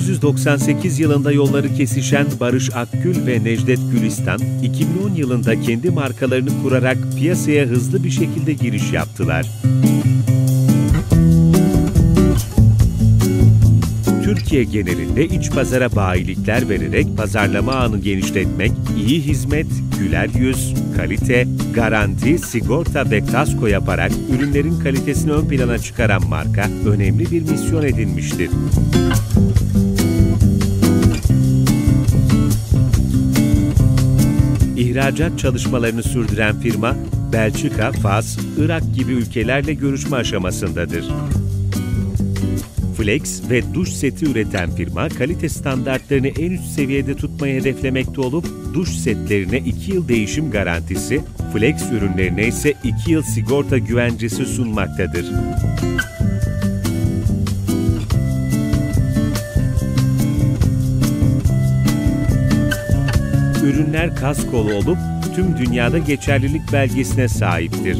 1998 yılında yolları kesişen Barış Akgül ve Necdet Gülistan, 2010 yılında kendi markalarını kurarak piyasaya hızlı bir şekilde giriş yaptılar. Türkiye genelinde iç pazara bayilikler vererek pazarlama ağını genişletmek, iyi hizmet, güler yüz, kalite, garanti, sigorta ve kasko yaparak ürünlerin kalitesini ön plana çıkaran marka önemli bir misyon edinmiştir. İhracat çalışmalarını sürdüren firma, Belçika, Fas, Irak gibi ülkelerle görüşme aşamasındadır. Flex ve duş seti üreten firma kalite standartlarını en üst seviyede tutmayı hedeflemekte olup duş setlerine 2 yıl değişim garantisi, Flex ürünlerine ise 2 yıl sigorta güvencesi sunmaktadır. Ürünler kaskolu olup tüm dünyada geçerlilik belgesine sahiptir.